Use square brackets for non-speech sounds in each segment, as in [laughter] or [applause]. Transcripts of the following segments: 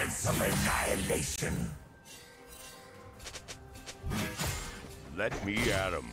silence of annihilation. Let me at him.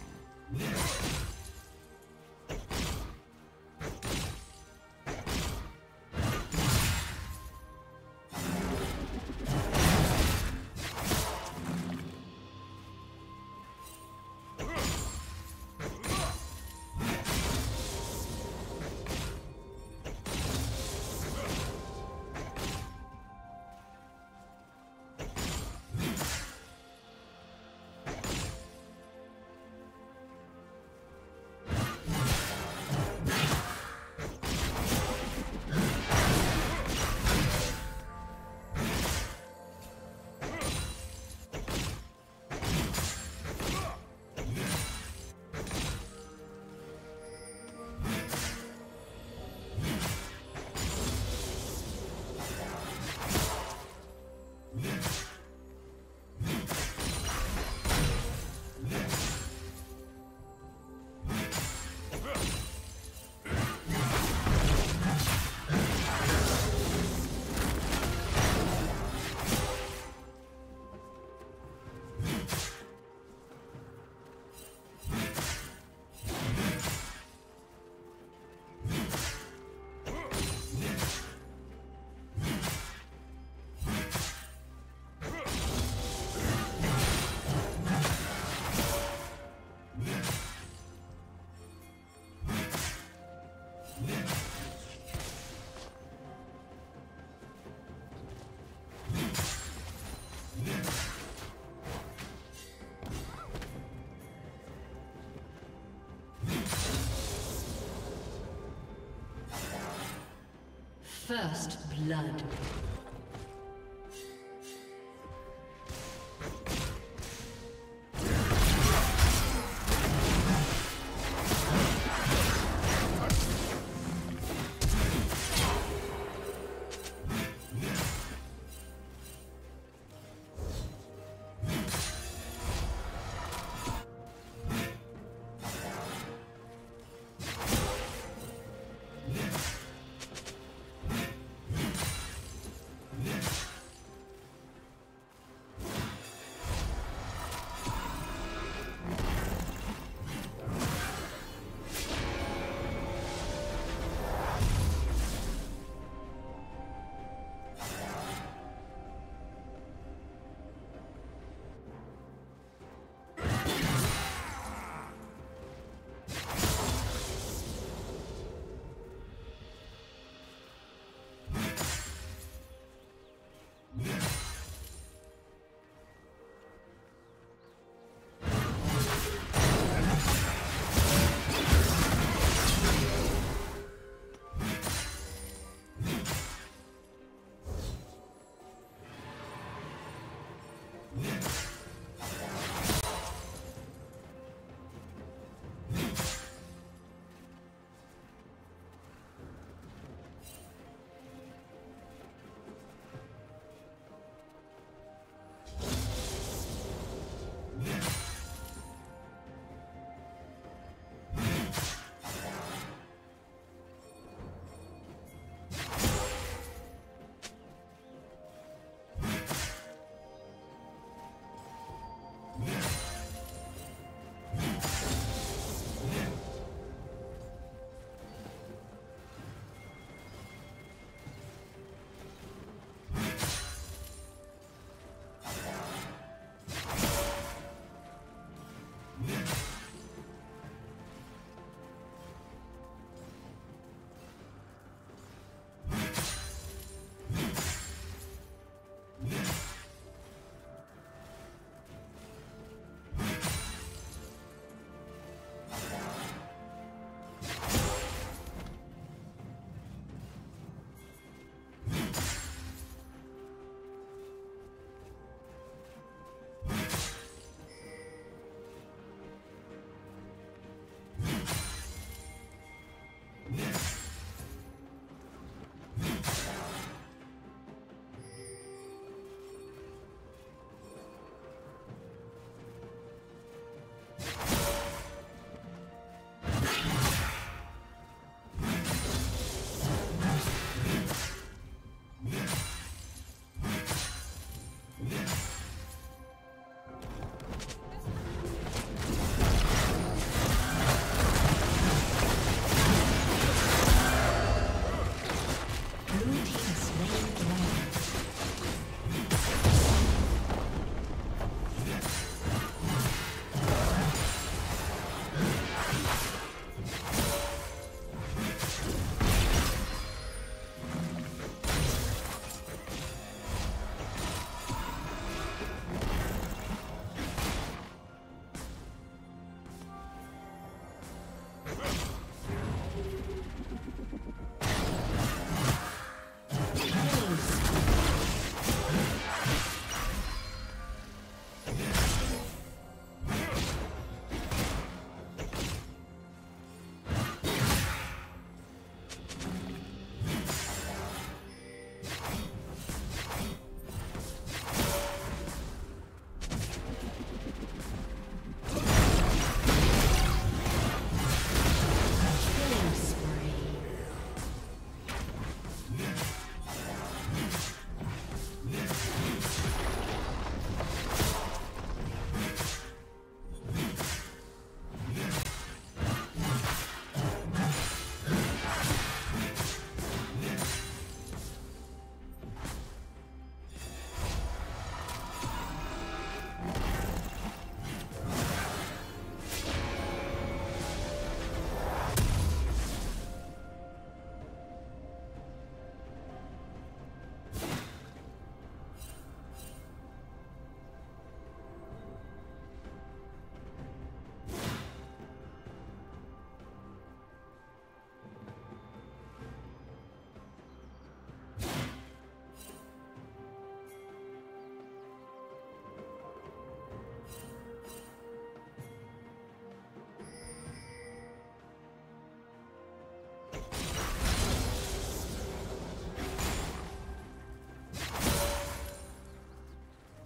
First blood. Yeah. [laughs]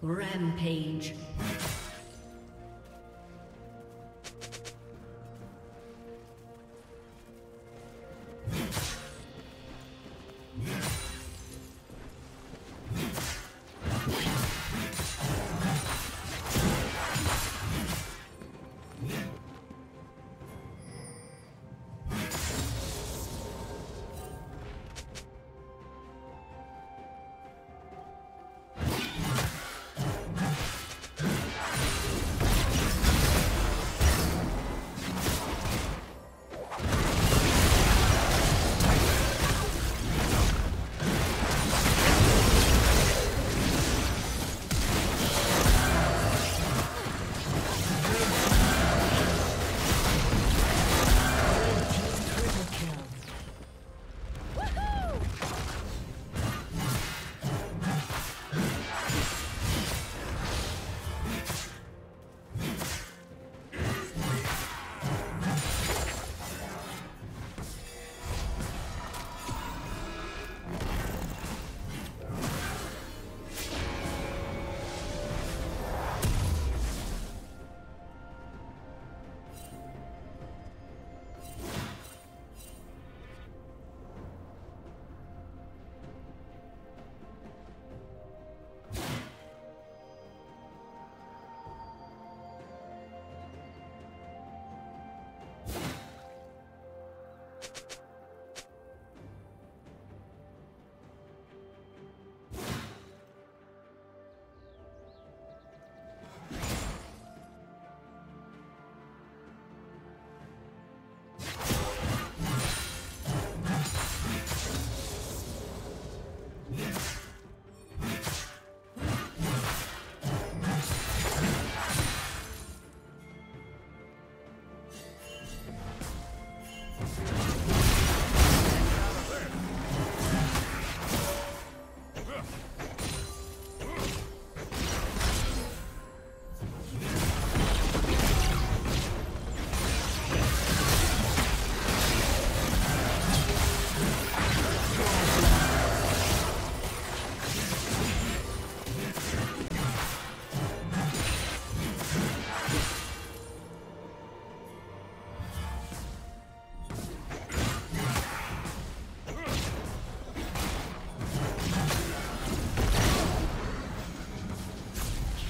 Rampage.